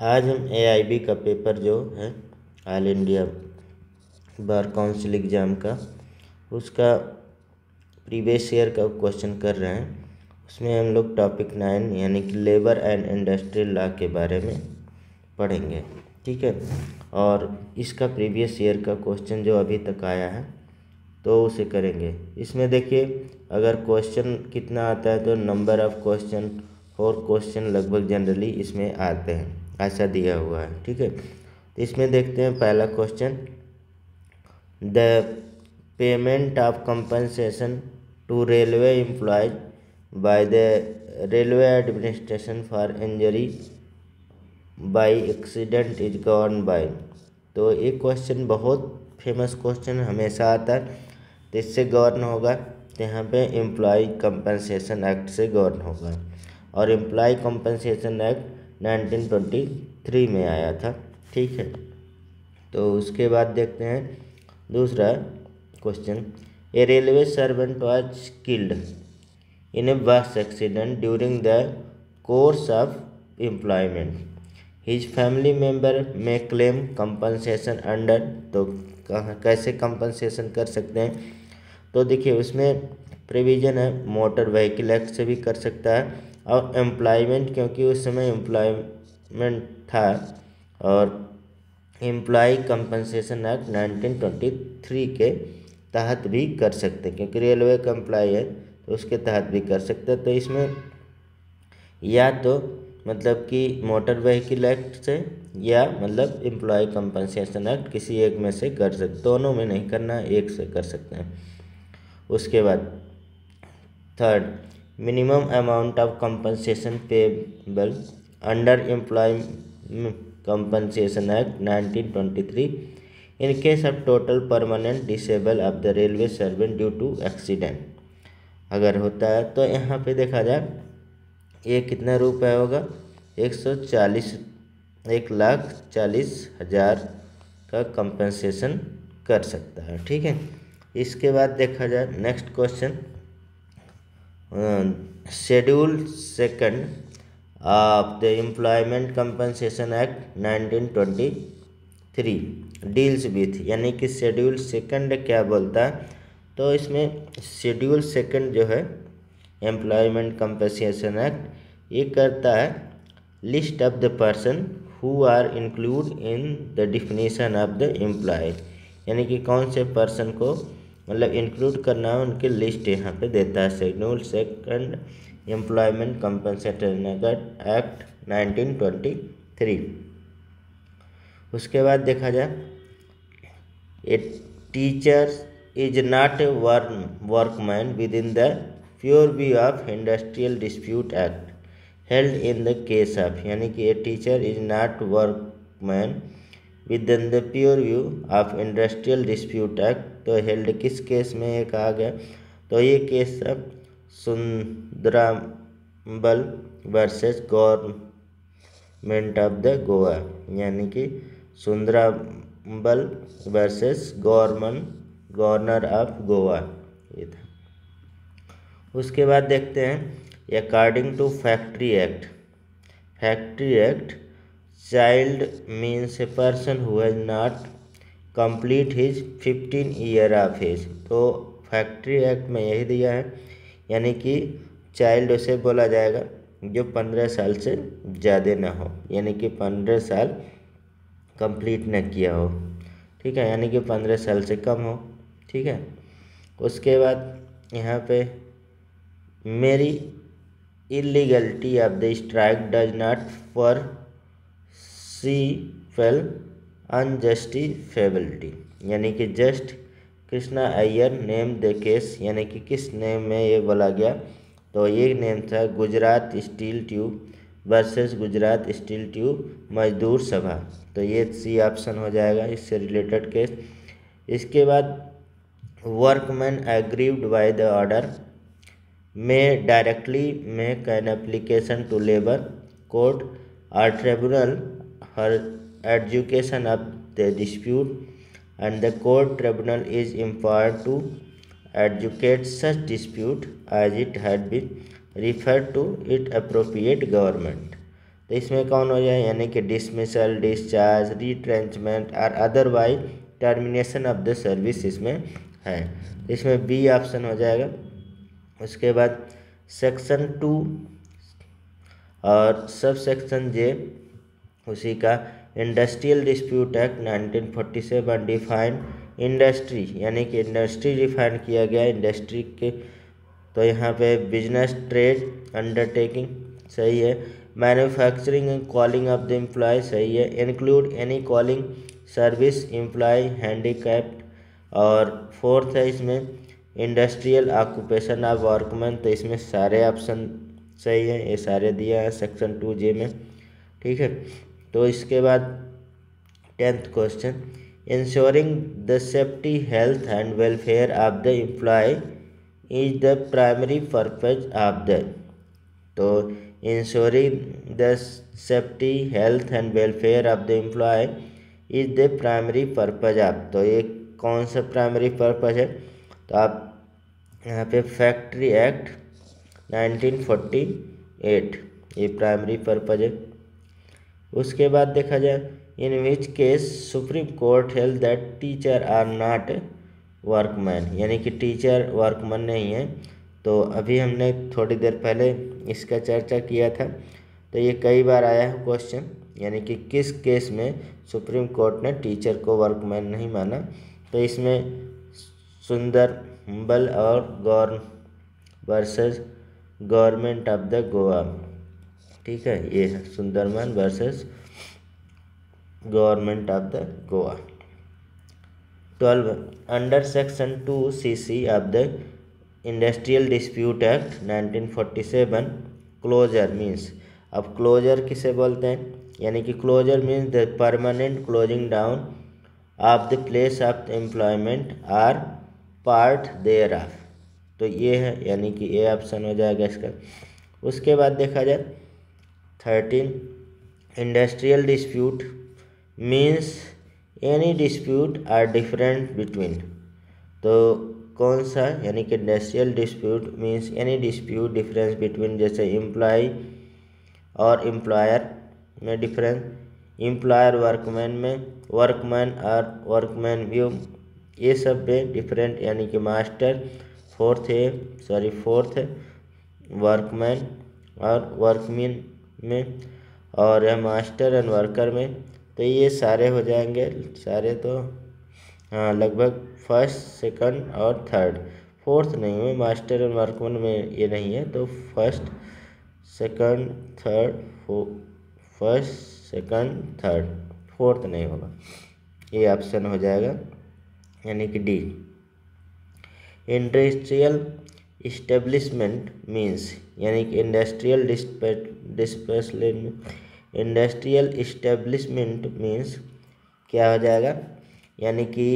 आज हम AIB का पेपर जो है all India bar council exam का, उसका प्रीवियस ईयर का क्वेश्चन कर रहे हैं। उसमें हम लोग टॉपिक नाइन यानी कि लेबर एंड इंडस्ट्रियल लॉ के बारे में पढ़ेंगे, ठीक है? और इसका प्रीवियस ईयर का क्वेश्चन जो अभी तक आया है तो उसे करेंगे। इसमें देखिए, अगर क्वेश्चन कितना आता है तो number of question four question लगभग जनरली इसमें आते हैं। ऐसा दिया हुआ है, ठीक है? इसमें देखते हैं पहला question the payment of compensation to railway employees by the railway administration for injury by accident is govern by तो ये क्वेश्चन बहुत फ़ेमस क्वेश्चन हमेशा आता है तो इससे गवर्न होगा तो यहाँ पे एम्प्लॉय कंपनसेशन एक्ट से गवर्न होगा। और एम्प्लॉय कंपनसेशन एक्ट 1923 में आया था, ठीक है? तो उसके बाद देखते हैं, दूसरा question a railway servant was killed in a bus accident during the course of employment his family member may claim compensation under तो कैसे कंपनसेशन कर सकते हैं? तो देखिए, उसमें प्रोविज़न है मोटर व्हीकल एक्ट से भी कर सकता है और एम्प्लॉयमेंट क्योंकि उस समय एम्प्लॉयमेंट था और एम्प्लॉय कंपनसेशन एक्ट 1923 के तहत भी कर सकते हैं। क्योंकि रेलवे का एम्प्लॉय है तो उसके तहत भी कर सकते हैं। तो इसमें या तो मतलब कि मोटर व्हीकल एक्ट से या मतलब एम्प्लॉय कंपनसेशन एक्ट किसी एक में से कर सकते दोनों में नहीं करना, एक से कर सकते हैं। उसके बाद third minimum amount of compensation payable under employee compensation act 1923 in case of total permanent disable of the railway servant due to accident अगर होता है तो यहाँ पे देखा जाए, ये कितना रुपये होगा? एक सौ चालीस, एक लाख चालीस हज़ार का कंपनसेशन कर सकता है, ठीक है? इसके बाद देखा जाए next question schedule second of the employment compensation act 1923 deals with यानी कि शेड्यूल सेकंड क्या बोलता है? तो इसमें शेड्यूल सेकंड जो है एम्प्लॉयमेंट कंपनसेशन एक्ट ये करता है list of the person who are include in the definition of the employee यानी कि कौन से पर्सन को मतलब इंक्लूड करना है, उनकी लिस्ट यहाँ पे देता है। Schedule second employment compensation act 1923 उसके बाद देखा जाए teacher is not a workman within the purview of industrial dispute act held in the case of यानी कि a teacher is not workman within the purview of industrial dispute act तो held किस case में ये कहा गया? तो ये केस सब Sundarambal versus government of the Goa, यानी कि Sundarambal versus government, governor of Goa, ये था। उसके बाद देखते हैं according to factory act factory act child means a person who has not complete his fifteen year of age तो factory act में यही दिया है, यानी कि चाइल्ड उसे बोला जाएगा जो पंद्रह साल से ज़्यादा ना हो, यानी कि पंद्रह साल कंप्लीट न किया हो। ठीक है, यानी कि पंद्रह साल से कम हो। ठीक है, उसके बाद यहाँ पे, मेरी illegality of the strike does not per se fail unjustifiability यानी कि just Krishna Iyer name the case यानी कि किस नेम में ये बोला गया? तो ये नेम था Gujarat steel tube versus Gujarat steel tube Mazdoor Sabha. तो ये सी ऑप्शन हो जाएगा इससे रिलेटेड केस इसके बाद workman aggrieved by the order may directly make an application to labour court और tribunal her adjudication of the dispute and the court tribunal is empowered to adjudicate such dispute as it had been referred to its appropriate government तो इसमें कौन हो जाए यानी कि dismissal discharge retrenchment और otherwise termination of the service इसमें है इसमें बी ऑप्शन हो जाएगा उसके बाद सेक्शन टू और सब सेक्शन जे उसी का industrial dispute act 1947 define industry, यानी कि इंडस्ट्री डिफाइन किया गया इंडस्ट्री के। तो यहाँ पे बिज़नेस, ट्रेड, अंडरटेकिंग, सही है। Manufacturing and calling of the employee, सही है। Include any calling service, employee, handicapped. और फोर्थ है इसमें इंडस्ट्रियल ऑक्यूपेशन ऑफ़ वर्कमैन तो इसमें सारे ऑप्शन सही है, ये सारे दिया है सेक्शन टू जे में। ठीक है? तो इसके बाद tenth question ensuring the safety health and welfare of the employee is the primary purpose of the तो ensuring the safety health and welfare of the employee is the primary purpose of तो ये कौन सा primary purpose है? तो आप यहाँ पे फैक्ट्री एक्ट 1948 ये प्राइमरी पर्पज है। उसके बाद देखा जाए in which case supreme court held that teacher are not workman यानी कि टीचर वर्कमैन नहीं है। तो अभी हमने थोड़ी देर पहले इसका चर्चा किया था। तो ये कई बार आया है क्वेश्चन यानी कि किस केस में सुप्रीम कोर्ट ने टीचर को वर्कमैन नहीं माना। तो इसमें सुंदर बल और गौर versus government of the Goa ठीक है, ये है Sundarambal versus government of the Goa twelve under section two C C of the industrial dispute act 1947 closure means अब क्लोजर किसे बोलते हैं? यानी कि closure means the permanent closing down of the place of employment or part thereof तो ये है, यानी कि ए ऑप्शन हो जाएगा इसका। उसके बाद देखा जाए thirteen industrial dispute means any dispute or different between तो कौन सा, यानी कि industrial dispute means any dispute difference between जैसे एम्प्लॉय और एम्प्लॉयर में डिफरेंस एम्प्लॉयर वर्कमैन में वर्कमैन और वर्कमैन व्यू ये सब में डिफरेंट यानी कि मास्टर फोर्थ है सॉरी फोर्थ वर्कमैन और वर्कमैन में और मास्टर एंड वर्कर में तो ये सारे हो जाएँगे। सारे तो हाँ लगभग फ़र्स्ट, सेकंड और थर्ड। फोर्थ नहीं है मास्टर एंड वर्कमैन में ये नहीं है तो first, second, third first, second, third. Fourth नहीं होगा। ये ऑप्शन हो जाएगा, यानी कि डी। इंडस्ट्रियल इस्टेब्लिशमेंट मीन्स यानी कि industrial displacement industrial establishment means क्या हो जाएगा? यानी कि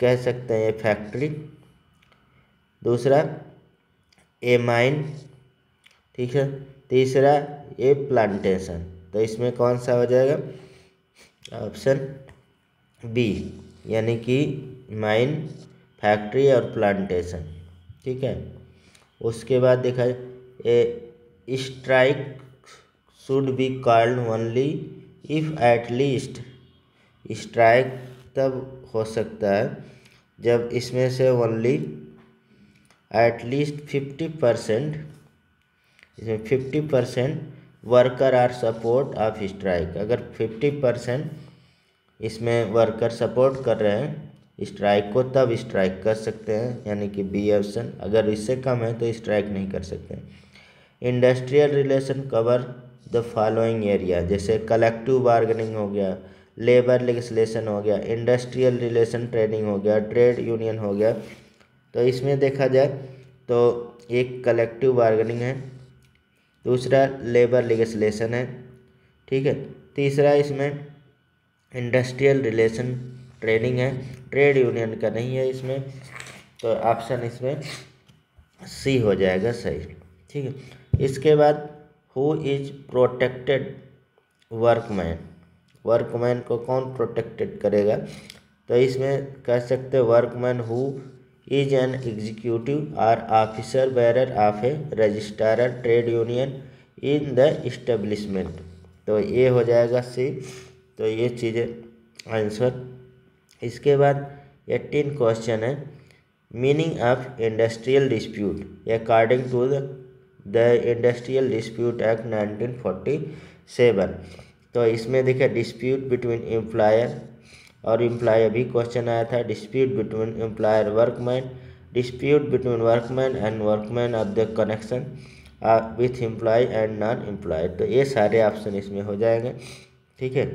कह सकते हैं फैक्ट्री दूसरा ए माइन ठीक है? तीसरा ए प्लांटेशन तो इसमें कौन सा हो जाएगा? ऑप्शन बी यानी कि माइन फैक्ट्री और प्लांटेशन ठीक है? उसके बाद देखा a strike should be called only if at least strike तब हो सकता है जब इसमें से only at least fifty percent इसमें fifty percent worker are support of strike अगर फिफ्टी परसेंट इसमें वर्कर सपोर्ट कर रहे हैं स्ट्राइक को तब स्ट्राइक कर सकते हैं, यानी कि बी ऑप्शन अगर इससे कम है तो स्ट्राइक नहीं कर सकते industrial relation cover the following area जैसे कलेक्टिव बार्गेनिंग हो गया लेबर लेजिस्लेशन हो गया इंडस्ट्रियल रिलेशन ट्रेनिंग हो गया ट्रेड यूनियन हो गया। तो इसमें देखा जाए तो एक कलेक्टिव बार्गेनिंग है, दूसरा लेबर लेजिस्लेशन है, ठीक है? तीसरा इसमें इंडस्ट्रियल रिलेशन ट्रेनिंग है। ट्रेड यूनियन का नहीं है इसमें तो ऑप्शन इसमें सी हो जाएगा सही। ठीक है। इसके बाद who is protected workman workman को कौन प्रोटेक्टेड करेगा? तो इसमें कह सकते workman who is an executive or officer bearer of a registrar trade union in the establishment तो ये हो जाएगा सी तो ये चीज़ें आंसर इसके बाद एटीन क्वेश्चन है. Meaning of industrial dispute according to the industrial dispute act nineteen forty seven तो इसमें देखिए डिस्प्यूट बिटवीन एम्प्लॉयर और एम्प्लॉय अभी क्वेश्चन आया था. Dispute between employer workman dispute between workman and workman of the connection with employ and non employ तो ये सारे ऑप्शन इसमें हो जाएँगे. ठीक है?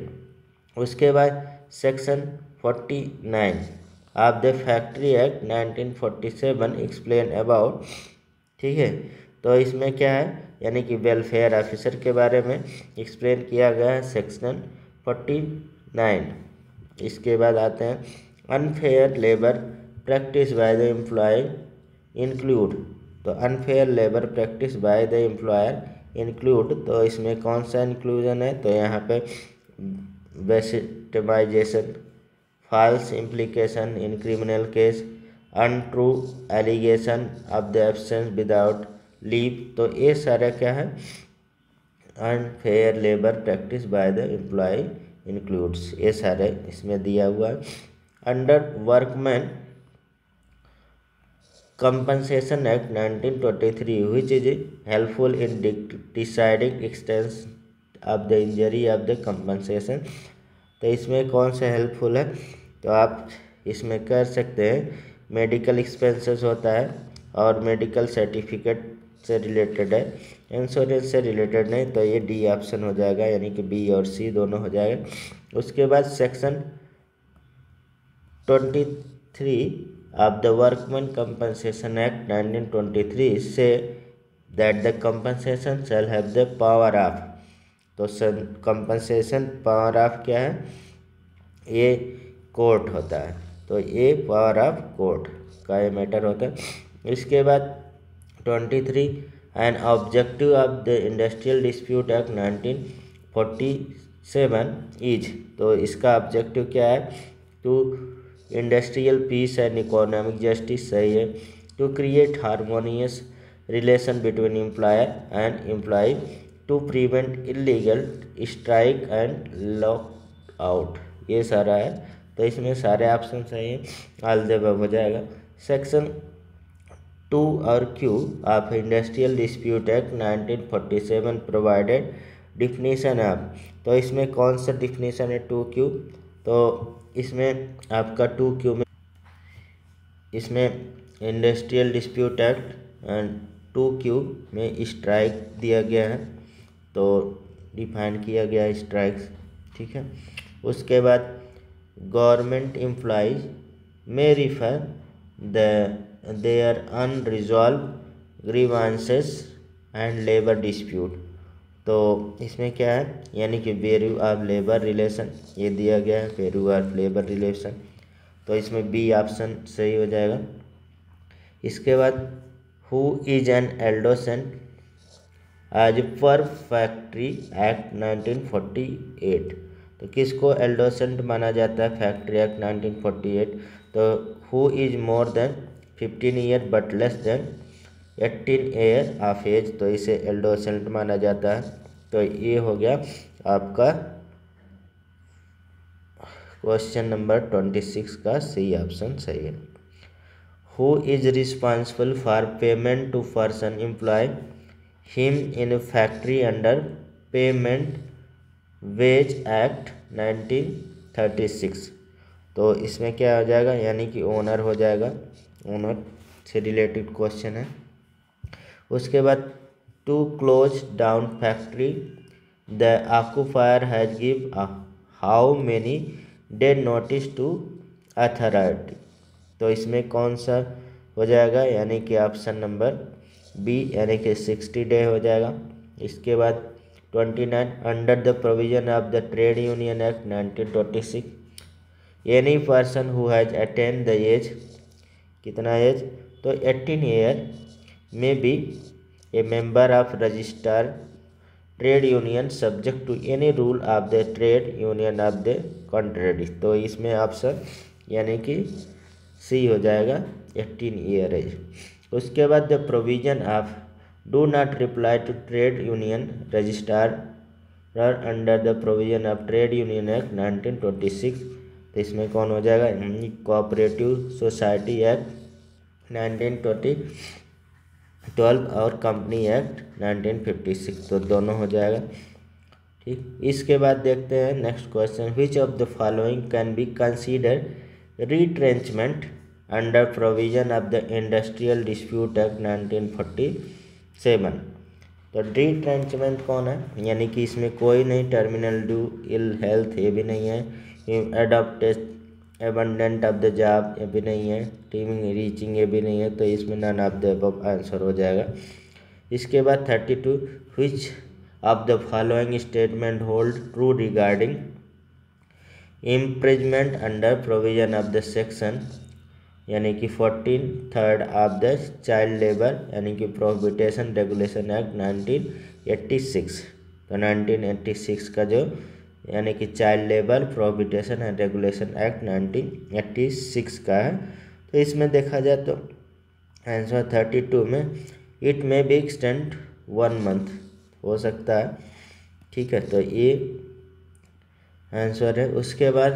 उसके बाद section forty nine. Of the factory act nineteen forty seven explain about, ठीक है? तो इसमें क्या है? यानी कि वेलफेयर ऑफिसर के बारे में एक्सप्लेन किया गया है सेक्शन फोर्टी नाइन। इसके बाद आते हैं, unfair labour practice by the employ include. तो unfair labour practice by the employer include तो इसमें कौन सा इंक्लूजन है? तो यहाँ पे victimisation, false implication in criminal case untrue allegation of the absence without leave तो ये सारा क्या है? Unfair labour practice by the employ includes ये सारे इसमें दिया हुआ है। Under workman compensation act 1923 which is helpful in deciding extent of the injury of the compensation. तो इसमें कौन सा हेल्पफुल है? तो आप इसमें कर सकते हैं मेडिकल एक्सपेंसेस होता है और मेडिकल सर्टिफिकेट से रिलेटेड है। इंश्योरेंस से रिलेटेड नहीं तो ये डी ऑप्शन हो जाएगा, यानी कि बी और सी दोनों हो जाएगा। उसके बाद section twenty three of the workman compensation act nineteen twenty three से that the compensation shall have the power of तो कंपनसेशन पावर ऑफ़ क्या है? ये कोर्ट होता है। तो ये पावर ऑफ़ कोर्ट का ये मैटर होता है। इसके बाद twenty three and objective of the industrial dispute act nineteen forty seven is तो इसका ऑब्जेक्टिव क्या है? To industrial peace and economic justice सही है। To create harmonious relation between employer and employ to prevent illegal strike and lock out ये सारा है। तो इसमें सारे ऑप्शन सही है आल देव हो जाएगा। सेक्शन टू और Q of industrial dispute act 1947 provided definition of तो इसमें कौन सा डिफिनीशन है टू क्यू तो इसमें आपका टू क्यू में इसमें industrial dispute act and two Q में स्ट्राइक दिया गया है। तो डिफाइन किया गया स्ट्राइक्स ठीक है? उसके बाद government employees may refer the their unresolve grievances and labour dispute तो इसमें क्या है? यानी कि वेरू ऑफ़ लेबर रिलेशन ये दिया गया है वेरू ऑफ़ लेबर रिलेशन तो इसमें बी ऑप्शन सही हो जाएगा। इसके बाद who is an adolescent age per factory act 1948 तो किसको एल्डोसेंट माना जाता है फैक्ट्री एक्ट 1948 तो who is more than fifteen year but less than eighteen year of age तो इसे एल्डोसेंट माना जाता है। तो ये हो गया आपका क्वेश्चन नंबर ट्वेंटी सिक्स का सही ऑप्शन सही है। Who is responsible for payment to person employ him in factory under payment wage act nineteen thirty six तो इसमें क्या हो जाएगा? यानी कि ओनर हो जाएगा। ओनर से रिलेटेड क्वेश्चन है। उसके बाद to close down factory the occupier has give how many dead notice to authority तो इसमें कौन सा हो जाएगा? यानी कि ऑप्शन नंबर बी यानी कि सिक्सटी डे हो जाएगा। इसके बाद twenty nine under the provision of the trade union act nineteen twenty six any person who has attain the age कितना एज तो एट्टीन ईयर में be a member of register trade union subject to any rule of the trade union of the contrary तो इसमें option यानी कि C हो जाएगा eighteen year age उसके बाद the provision of do not reply to trade union registrar under the provision of trade union act 1926 तो इसमें कौन हो जाएगा? कोऑपरेटिव सोसाइटी एक्ट 1920 ट्वेल्व और कंपनी एक्ट 1956 तो दोनों हो जाएगा। ठीक, इसके बाद देखते हैं next question which of the following can be consider retrenchment under provision of the industrial dispute act 1947 तो रीट्रेंचमेंट कौन है? यानी कि इसमें कोई नहीं टर्मिनल डू इल हेल्थ ये भी नहीं है adopted abandonment of the job ये भी नहीं है टीमिंग रीचिंग ये भी नहीं है तो इसमें नन ऑफ़ द आंसर हो जाएगा। इसके बाद thirty two which of the following statement hold true regarding imprisonment under provision of the section यानी कि fourteen third of the child labour यानी कि prohibition regulation act nineteen eighty six तो nineteen eighty six का जो, यानी कि child labour prohibition and regulation act nineteen eighty six का है। तो इसमें देखा जाए तो आंसर थर्टी टू में it may be extend one month हो सकता है। ठीक है तो ये आंसर है। उसके बाद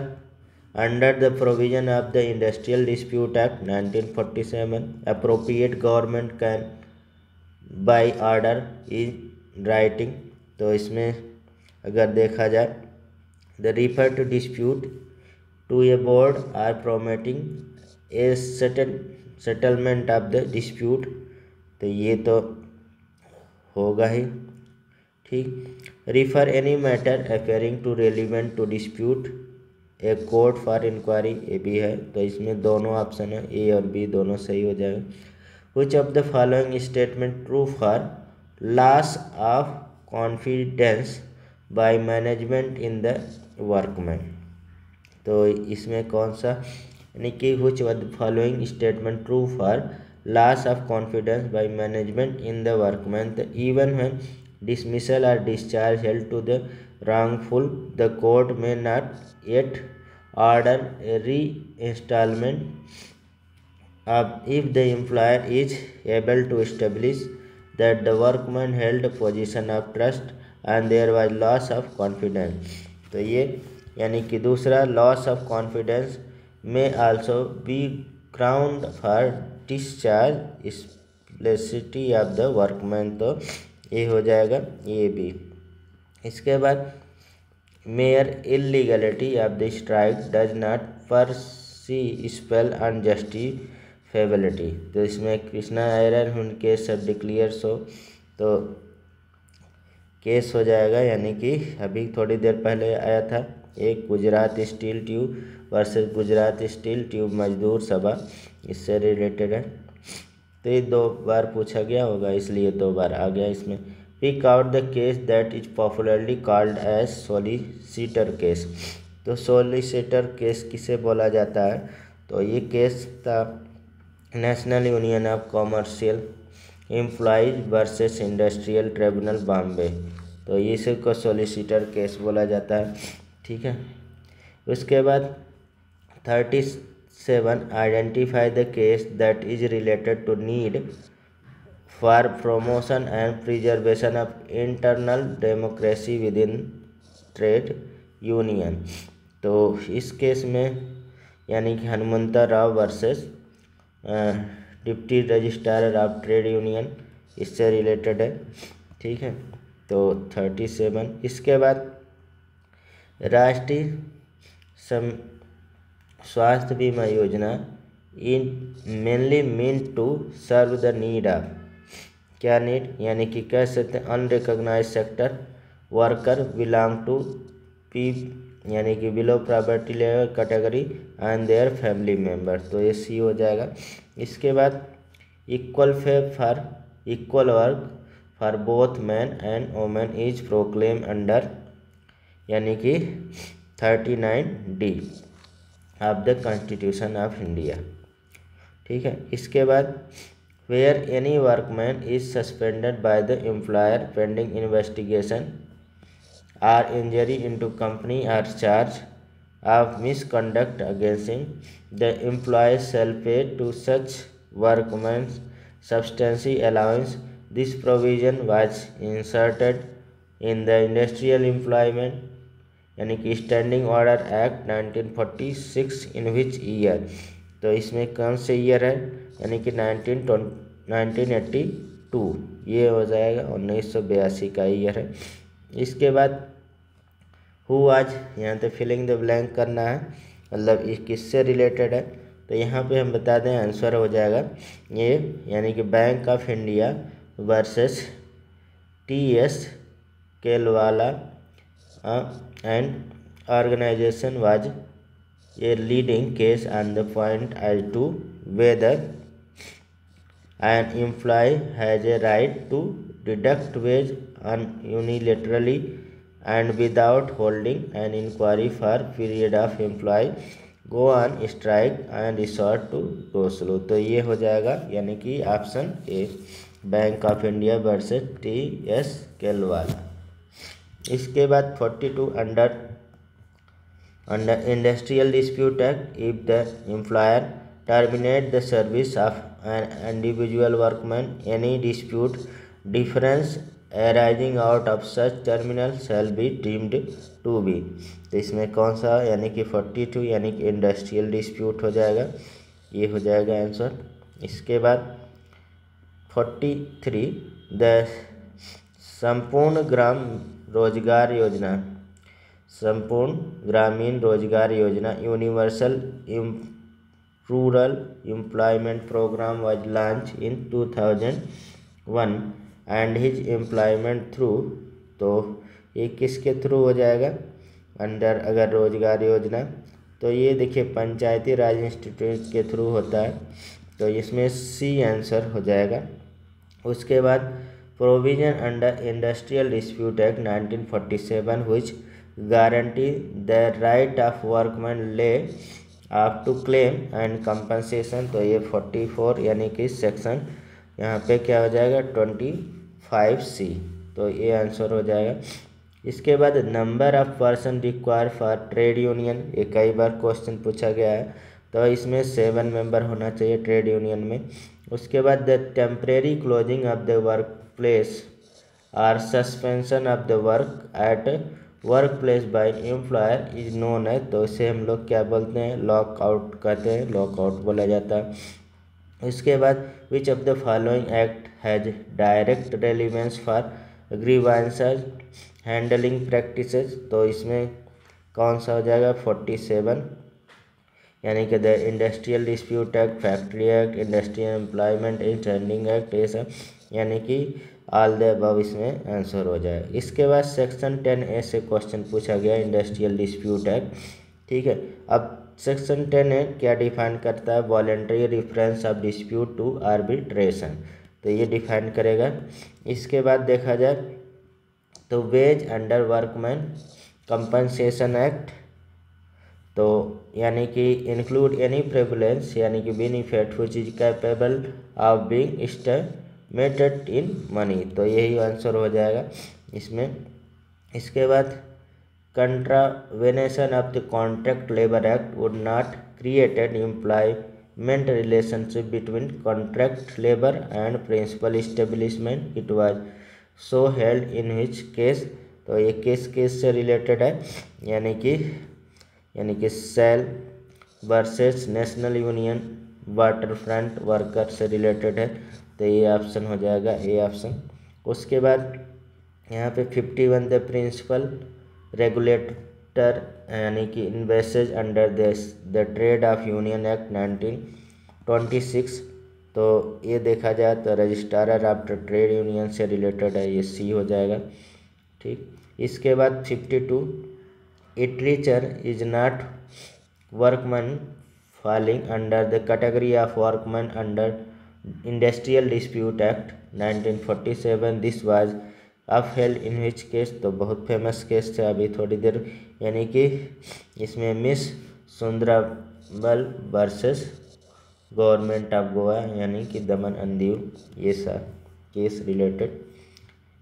under the provision of the industrial dispute act 1947 appropriate government can by order is writing तो इसमें अगर देखा जाए, the refer to dispute to a board are promoting a certain settlement of the dispute. तो ये तो होगा ही। ठीक। Refer any matter appearing to relevant to dispute a court for inquiry A भी है तो इसमें दोनों ऑप्शन है, ए और बी दोनों सही हो जाएगा। Which of the following statement true for loss of confidence by management in the workman तो इसमें कौन सा, यानी कि which following statement true for loss of confidence by management in the workman तो इवन when डिसमिसल और discharge held to the wrongful the court may not yet order a reinstallment of if the employer is able to establish that the workman held position of trust and there was loss of confidence तो ये यानी कि दूसरा loss of confidence में also be ground for discharge simplicity of the workman तो ये हो जाएगा ये भी इसके बाद mere illegality of the strike does not per se spell अनजस्टिफेबिलिटी तो इसमें कृष्णा आयरन, उनके सब डिक्लियर सो तो केस हो जाएगा, यानी कि अभी थोड़ी देर पहले आया था, एक Gujarat steel tube versus Gujarat steel tube Mazdoor Sabha, इससे रिलेटेड है। तो ये दो बार पूछा गया होगा, इसलिए दो बार आ गया इसमें। Pick out the case that is popularly called as solicitor case तो सोलिसिटर केस किसे बोला जाता है? तो ये केस था national union of commercial employees versus industrial tribunal Bombay तो इसी को सोलिसिटर केस बोला जाता है। ठीक है? उसके बाद thirty seven identify the case that is related to need promotion and preservation of internal democracy within trade union तो इस केस में, यानी कि Hanumanta Rao versus deputy registrar of trade union इससे रिलेटेड है, ठीक है? तो थर्टी सेवन इसके बाद राष्ट्रीय सम, Swasthya Bima Yojana, in mainly mean to serve the need of क्या नीड, यानी कि कह सकते हैं unrecognise sector worker belong to P यानी कि below property level category and their family member तो ये सी हो जाएगा। इसके बाद equal pay for equal work for both man and women is proclaim under यानी कि thirty nine D of the constitution of India ठीक है? इसके बाद Where any workman is suspended by the employer pending investigation or injury into company or charge of misconduct against him, the employee shall pay to such workmen substantial allowance. This provision was inserted in the industrial employment यानी कि standing order act 1946 in which year तो इसमें कौन से year है यानी कि nineteen nineteen eighty two, ये हो जाएगा उन्नीस सौ बयासी का ईयर है। इसके बाद हु आज, यहाँ पे फिलिंग द ब्लैंक करना है मतलब ये किससे रिलेटेड है तो यहाँ पे हम बता दें आंसर हो जाएगा, ये यानी कि bank of India versus T S Kelawala and organisation was a leading case on the point as to whether employ has a right to deduct wage on unilaterally and without holding an inquiry for period of employee. Go on strike and resort to go slow तो ये हो जाएगा, यानी कि option A bank of India versus T S Kelawala इसके बाद forty two under under industrial dispute act if the employer terminate the service of an individual workman any dispute difference arising out of such terminal shall be deemed to be तो इसमें कौन सा यानी कि forty two यानी कि industrial dispute हो जाएगा ये हो जाएगा आंसर इसके बाद फोर्टी थ्री द संपूर्ण ग्राम रोज़गार योजना Sampoorna Grameen Rozgar Yojana universal programme was launch in two thousand one and his employment through तो ये किसके थ्रू हो जाएगा? अंडर अगर रोज़गार योजना तो ये देखिए पंचायती राज इंस्टीट्यूट के थ्रू होता है तो इसमें सी आंसर हो जाएगा। उसके बाद provision under industrial dispute act 1947 which guarantee the right of workman lay off to claim and compensation तो ये 44 यानी कि सेक्शन यहाँ पे क्या हो जाएगा? 25 सी तो ये आंसर हो जाएगा। इसके बाद number of person require for trade union ये कई बार क्वेश्चन पूछा गया है। तो इसमें सेवन मेंबर होना चाहिए ट्रेड यूनियन में। उसके बाद the temporary closing of the work place or suspension of the work at work place by employer is known है तो इसे हम लोग क्या बोलते हैं? लॉक आउट कहते हैं। लॉक आउट बोला जाता है। इसके बाद which of the following act has direct relevance for grievances handling practice तो इसमें कौन सा हो जाएगा? फोर्टी सेवन यानी कि the industrial dispute act factory act industrial employment in trending act ये सब। यानी कि ऑल द अबव इसमें आंसर हो जाए। इसके बाद सेक्शन टेन ए से क्वेश्चन पूछा गया इंडस्ट्रियल डिस्प्यूट एक्ट ठीक है? अब सेक्शन टेन ए क्या डिफाइन करता है? Voluntary reference of dispute to arbitration तो ये डिफाइन करेगा। इसके बाद देखा जाए तो wage under workman compensation act तो यानी कि इंक्लूड एनी प्रेवलेंस यानी कि benefit which is capable of being estimated in money तो यही आंसर हो जाएगा इसमें। इसके बाद contravention of the contract labour act would not created employment relationship between contract labour and principal establishment it was so held in which case तो ये किस केस से रिलेटेड है? यानी कि यानी कि SAIL versus national union water front worker से रिलेटेड है। तो ये ऑप्शन हो जाएगा ए ऑप्शन उसके बाद यहाँ पे fifty one the principal regulator यानी कि invested under the trade of union act nineteen twenty six तो ये देखा जाए तो रजिस्ट्रार आफ्टर ट्रेड यूनियन से रिलेटेड है, ये सी हो जाएगा, ठीक. इसके बाद fifty two इटरीचर is not workman falling under the category of workman under industrial dispute act 1947 this was held in which case तो बहुत फ़ेमस केस थे अभी थोड़ी देर। यानी कि इसमें Miss Sundarambal versus government of Goa यानी कि दमन अंदीव ये सा केस रिलेटेड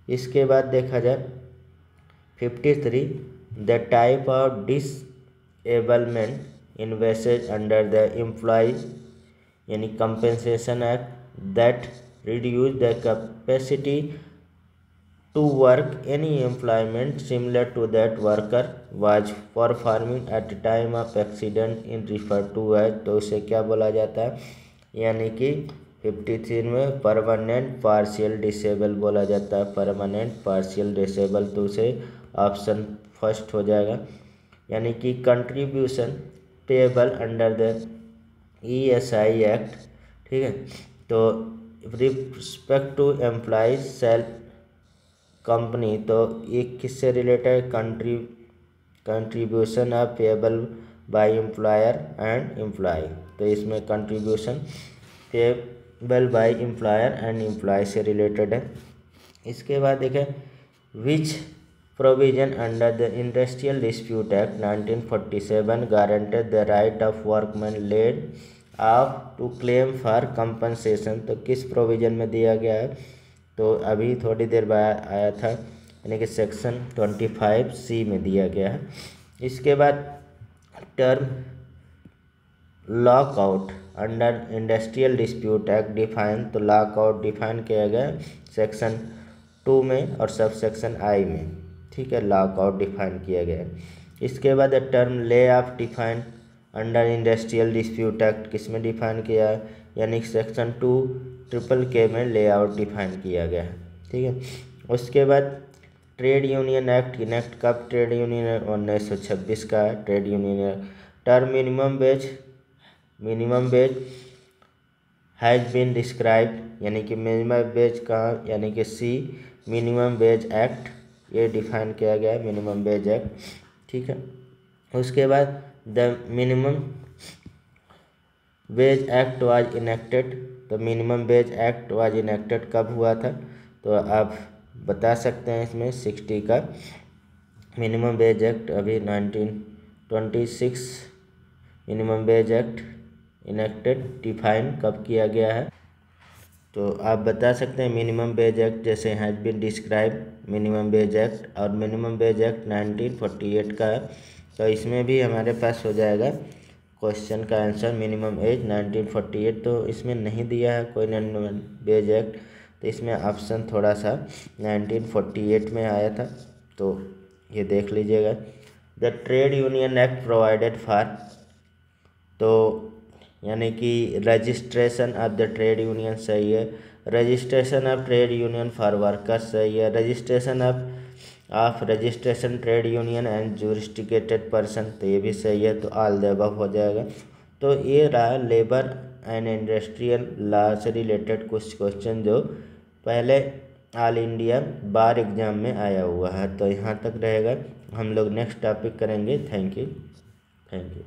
इसके बाद देखा जाए fifty three the type of disablement invested under the employees यानी compensation act that reduce the capacity to work any employment similar to that worker was performing at the time of accident in refer to as तो उसे क्या बोला जाता है? यानी कि fifty three में परमानेंट पार्शियल डिसेबल बोला जाता है। परमानेंट पार्शियल डिसेबल तो उसे ऑप्शन फ़र्स्ट हो जाएगा। यानी कि contribution payable under the E S I act ठीक है? तो respect to employees self company तो ये किससे related country contribution of payable by employer and employ तो इसमें contribution payable by employer and employ से रिलेटेड है। इसके बाद देखें which provision under the industrial dispute act 1947 guaranteed the right of workman laid off to claim for compensation तो किस provision में दिया गया है? तो अभी थोड़ी देर बाद आया था, यानी कि सेक्शन ट्वेंटी फाइव सी में दिया गया है। इसके बाद term lockout under industrial dispute act define तो लॉकआउट डिफाइन किया गया सेक्शन टू में और सब सेक्शन आई में। ठीक है लॉकआउट डिफाइन किया गया इसके बाद term lay off define under industrial dispute act किसमें डिफाइन किया है? यानी सेक्शन टू ट्रिपल के में लेआउट डिफाइन किया गया है, ठीक है। उसके बाद ट्रेड यूनियन एक्ट इनेक्ट कब ट्रेड यूनियन उन्नीस सौ छब्बीस का है। Trade union term minimum wage minimum wage has been describe यानी कि मिनिमम वेज का यानी कि सी मिनिमम वेज एक्ट ये डिफाइन किया गया है मिनिमम वेज एक्ट ठीक है? उसके बाद the minimum wage act was enacted तो minimum wage act was enacted कब हुआ था? तो आप बता सकते हैं इसमें सिक्सटी का। मिनिमम वेज एक्ट अभी nineteen twenty six minimum wage act enacted define कब किया गया है? तो आप बता सकते हैं मिनिमम वेज एक्ट जैसे has been describe minimum wage act और minimum wage act nineteen forty eight का है। तो इसमें भी हमारे पास हो जाएगा क्वेश्चन का आंसर मिनिमम एज 1948 तो इसमें नहीं दिया है कोई मिनिमम बेज एक्ट तो इसमें ऑप्शन थोड़ा सा 1948 में आया था। तो ये देख लीजिएगा। The trade union act provided for तो यानी कि registration of the trade union सही है। Registration of trade union for workers सही है। Registration of of registration trade union and juristic person तो ये भी सही है तो ऑल द अबव हो जाएगा। तो ये रहा लेबर एंड इंडस्ट्रियल लॉ से रिलेटेड कुछ क्वेश्चन जो पहले ऑल इंडिया बार एग्ज़ाम में आया हुआ है। तो यहाँ तक रहेगा। हम लोग नेक्स्ट टॉपिक करेंगे। Thank you thank you